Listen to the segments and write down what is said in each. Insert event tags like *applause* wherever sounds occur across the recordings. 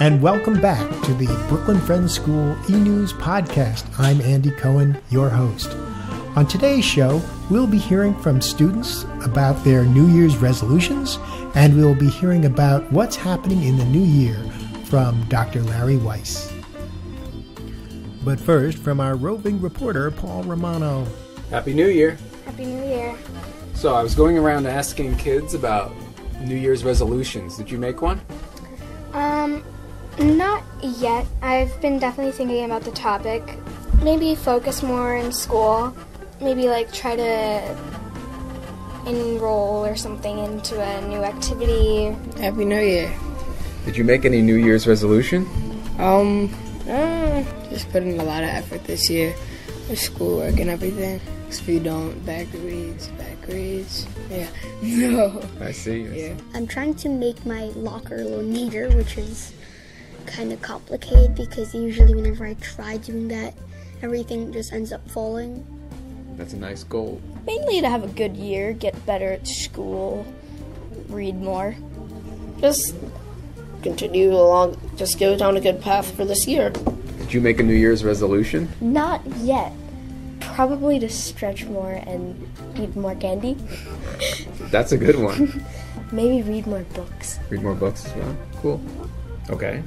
And welcome back to the Brooklyn Friends School e News podcast. I'm Andy Cohen, your host. On today's show, we'll be hearing from students about their New Year's resolutions, and we'll be hearing about what's happening in the new year from Dr. Larry Weiss. But first, from our roving reporter, Paul Romano. Happy New Year. Happy New Year. So, I was going around asking kids about New Year's resolutions. Did you make one? Um, not yet. I've been definitely thinking about the topic. Maybe focus more in school. Maybe like try to enroll or something into a new activity. Happy New Year. Did you make any New Year's resolution? Um, uh, just put in a lot of effort this year with schoolwork and everything. If you don't, bad grades, bad grades. Yeah. *laughs* No. I see. I Yeah. see. I'm trying to make my locker a little neater, which is kind of complicated because usually whenever I try doing that, everything just ends up falling. That's a nice goal. Mainly to have a good year, get better at school, read more. Just continue along, just go down a good path for this year. Did you make a New Year's resolution? not yet. Probably to stretch more and eat more candy. That's a good one. *laughs* Maybe read more books. Read more books as well. Cool. Okay.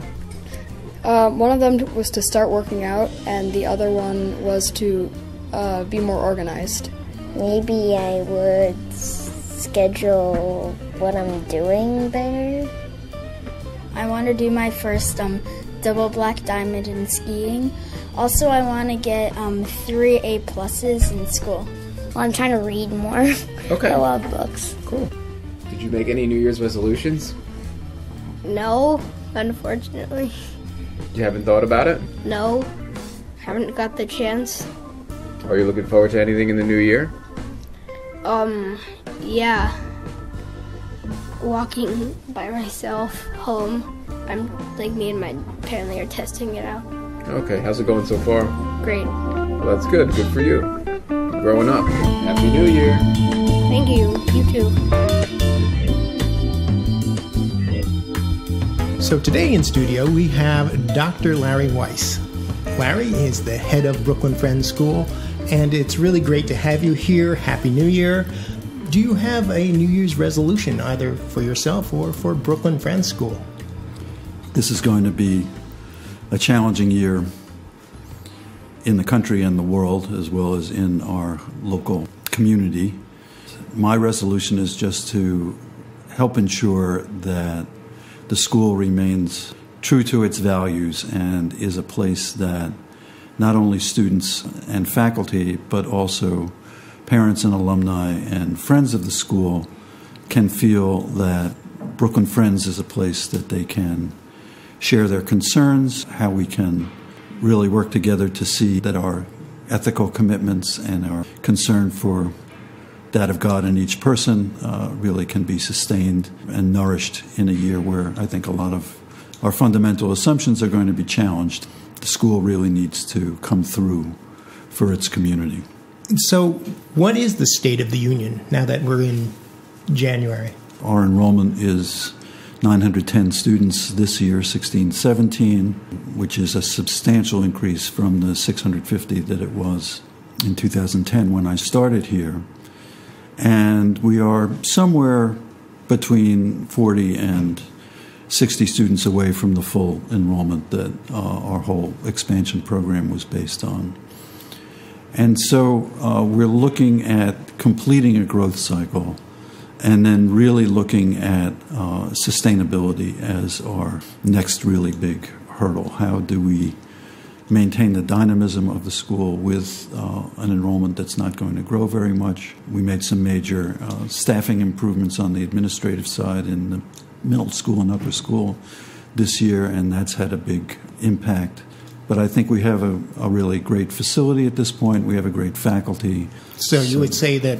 Um, one of them was to start working out, and the other one was to uh, be more organized. Maybe I would schedule what I'm doing better. I want to do my first um, double black diamond in skiing. Also, I want to get um, three A pluses in school. Well, I'm trying to read more. *laughs* Okay. I love books. Cool. Did you make any New Year's resolutions? No, unfortunately. You haven't thought about it? No, haven't got the chance. Are you looking forward to anything in the new year? Um, yeah. Walking by myself home. I'm like me and my family are testing it out. Okay. How's it going so far? Great. Well, that's good. Good for you. Growing up. Happy New Year. Thank you. You too. So today in studio we have Dr. Larry Weiss. Larry is the head of Brooklyn Friends School, and it's really great to have you here. Happy New Year. Do you have a New Year's resolution either for yourself or for Brooklyn Friends School? This is going to be a challenging year in the country and the world, as well as in our local community. My resolution is just to help ensure that the school remains true to its values and is a place that not only students and faculty, but also parents and alumni and friends of the school can feel that Brooklyn Friends is a place that they can share their concerns, how we can really work together to see that our ethical commitments and our concern for that of God in each person uh, really can be sustained and nourished in a year where I think a lot of our fundamental assumptions are going to be challenged. The school really needs to come through for its community. So, what is the state of the union now that we're in January? Our enrollment is 910 students this year, 1617, which is a substantial increase from the 650 that it was in 2010 when I started here. And we are somewhere between 40 and 60 students away from the full enrollment that uh, our whole expansion program was based on. And so uh, we're looking at completing a growth cycle and then really looking at uh, sustainability as our next really big hurdle. How do we maintain the dynamism of the school with uh, an enrollment that's not going to grow very much? We made some major uh, staffing improvements on the administrative side in the middle school and upper school this year, and that's had a big impact. But I think we have a, a really great facility at this point. We have a great faculty. So, you would say that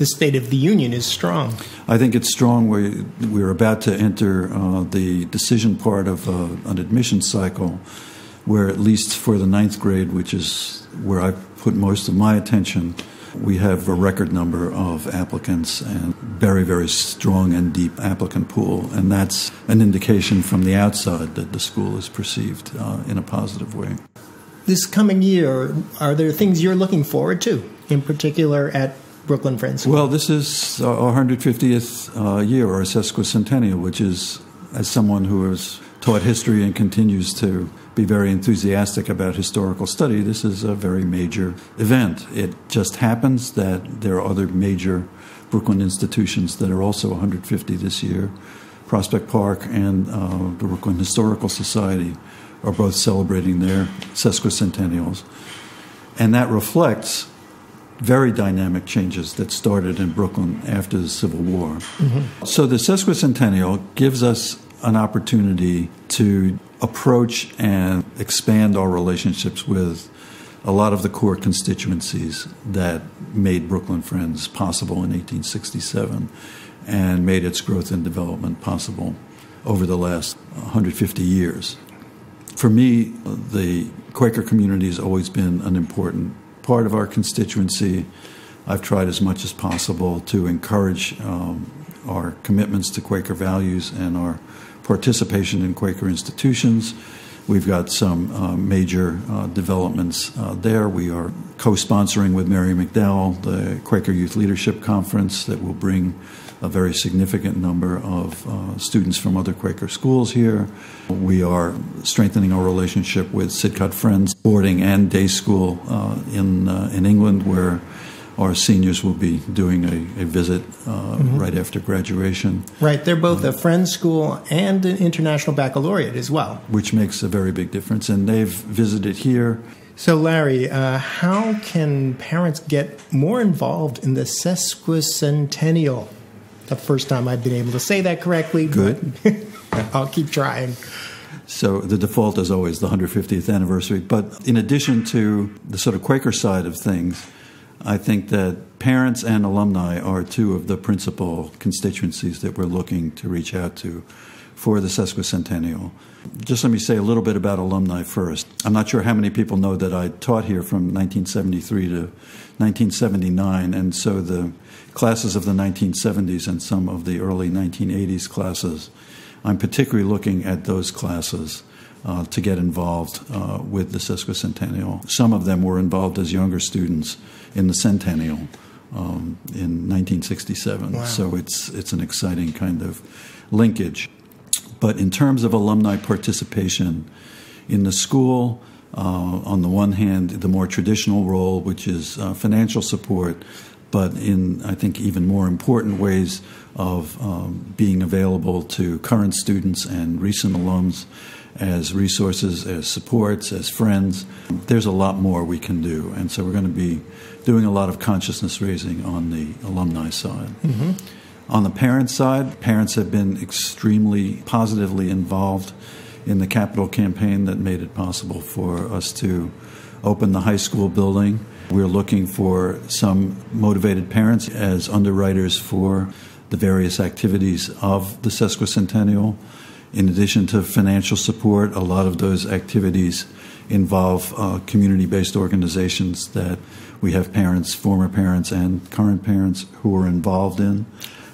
the state of the union is strong. I think it's strong. We, we're about to enter uh, the decision part of uh, an admission cycle where, at least for the ninth grade, which is where I put most of my attention, We have a record number of applicants and very, very strong and deep applicant pool, and that's an indication from the outside that the school is perceived uh, in a positive way. This coming year, are there things you're looking forward to, in particular at Brooklyn Friends? Well, this is our 150th uh, year, our sesquicentennial, which is, as someone who has taught history and continues to be very enthusiastic about historical study, this is a very major event. It just happens that there are other major Brooklyn institutions that are also 150 this year. Prospect Park and uh, the Brooklyn Historical Society are both celebrating their sesquicentennials. And that reflects very dynamic changes that started in Brooklyn after the Civil War. Mm-hmm. So the sesquicentennial gives us an opportunity to approach and expand our relationships with a lot of the core constituencies that made Brooklyn Friends possible in 1867 and made its growth and development possible over the last 150 years. For me, the Quaker community has always been an important part of our constituency. I've tried as much as possible to encourage um, our commitments to Quaker values and our participation in Quaker institutions. We've got some uh, major uh, developments uh, there. We are co sponsoring with Mary McDowell the Quaker Youth Leadership Conference that will bring a very significant number of uh, students from other Quaker schools here. We are strengthening our relationship with Sidcot Friends boarding and day school uh, in, uh, in England, where our seniors will be doing a, a visit uh, mm-hmm. right after graduation. Right, they're both uh, a friends school and an international baccalaureate as well. Which makes a very big difference, and they've visited here. So, Larry, uh, how can parents get more involved in the sesquicentennial? The first time I've been able to say that correctly. Good. *laughs* I'll keep trying. So the default is always the 150th anniversary. But in addition to the sort of Quaker side of things, I think that parents and alumni are two of the principal constituencies that we're looking to reach out to for the sesquicentennial. Just let me say a little bit about alumni first. I'm not sure how many people know that I taught here from 1973 to 1979, and so the classes of the 1970s and some of the early 1980s classes, I'm particularly looking at those classes uh, to get involved uh, with the sesquicentennial. Some of them were involved as younger students in the centennial um, in 1967. Wow. So it's it's an exciting kind of linkage. But in terms of alumni participation in the school, uh, on the one hand, the more traditional role, which is uh, financial support, but in I think even more important ways of um, being available to current students and recent alums as resources, as supports, as friends. There's a lot more we can do, and so we're going to be doing a lot of consciousness raising on the alumni side. Mm-hmm. On the parent side, parents have been extremely positively involved in the capital campaign that made it possible for us to open the high school building. We're looking for some motivated parents as underwriters for the various activities of the sesquicentennial. In addition to financial support, a lot of those activities involve uh, community based organizations that we have parents, former parents, and current parents who are involved in.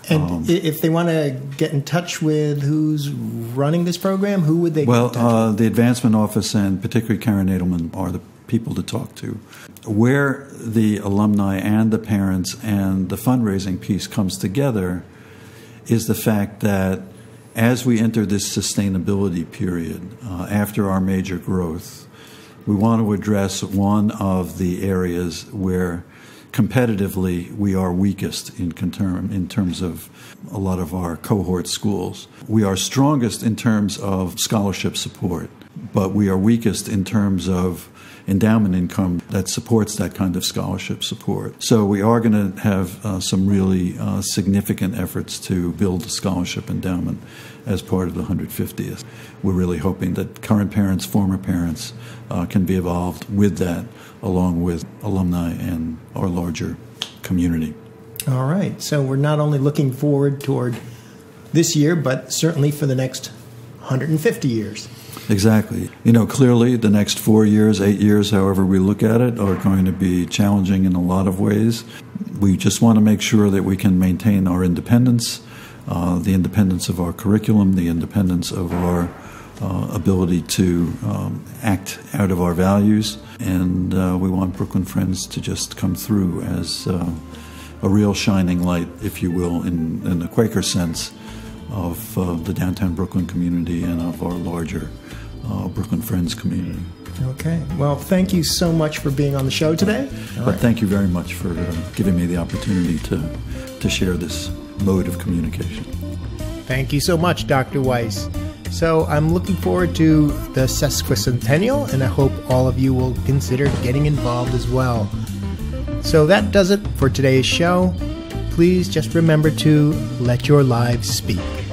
And um, if they want to get in touch with who's running this program, who would they? Well, uh, the Advancement Office and particularly Karen Edelman are the people to talk to. Where the alumni and the parents and the fundraising piece comes together is the fact that as we enter this sustainability period uh, after our major growth, we want to address one of the areas where competitively we are weakest in, term, in terms of a lot of our cohort schools. We are strongest in terms of scholarship support, but we are weakest in terms of endowment income that supports that kind of scholarship support. So we are going to have uh, some really uh, significant efforts to build a scholarship endowment as part of the 150th. We're really hoping that current parents, former parents uh, can be involved with that, along with alumni and our larger community. All right. So we're not only looking forward toward this year, but certainly for the next 150 years. Exactly. You know, clearly the next four years, eight years, however we look at it, are going to be challenging in a lot of ways. We just want to make sure that we can maintain our independence, uh, the independence of our curriculum, the independence of our uh, ability to um, act out of our values, and uh, we want Brooklyn Friends to just come through as uh, a real shining light, if you will, in, in the Quaker sense of uh, the downtown Brooklyn community and of our larger uh, Brooklyn Friends community. Okay. Well, thank you so much for being on the show today. But right. thank you very much for uh, giving me the opportunity to, to share this mode of communication. Thank you so much, Dr. Weiss. So I'm looking forward to the sesquicentennial, and I hope all of you will consider getting involved as well. So that does it for today's show. Please just remember to let your lives speak.